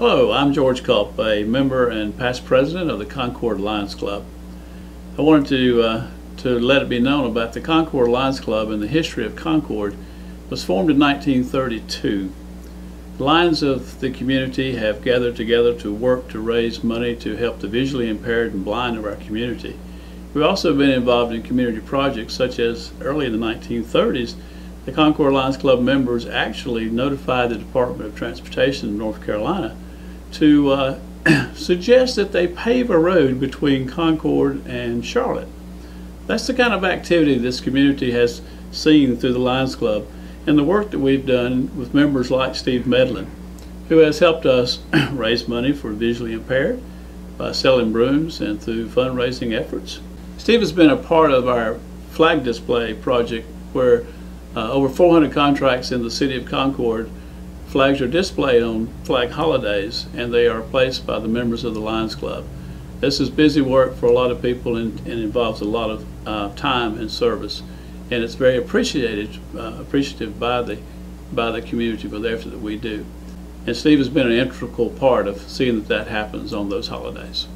Hello, I'm George Culp, a member and past president of the Concord Lions Club. I wanted to, uh, to let it be known about the Concord Lions Club and the history of Concord was formed in 1932. The Lions of the community have gathered together to work to raise money to help the visually impaired and blind of our community. We've also been involved in community projects such as early in the 1930s the Concord Lions Club members actually notified the Department of Transportation in North Carolina to uh, suggest that they pave a road between Concord and Charlotte. That's the kind of activity this community has seen through the Lions Club and the work that we've done with members like Steve Medlin, who has helped us raise money for visually impaired by selling brooms and through fundraising efforts. Steve has been a part of our flag display project where uh, over 400 contracts in the city of Concord. Flags are displayed on flag holidays and they are placed by the members of the Lions Club. This is busy work for a lot of people and, and involves a lot of uh, time and service. And it's very appreciated, uh, appreciative by the, by the community for the effort that we do. And Steve has been an integral part of seeing that that happens on those holidays.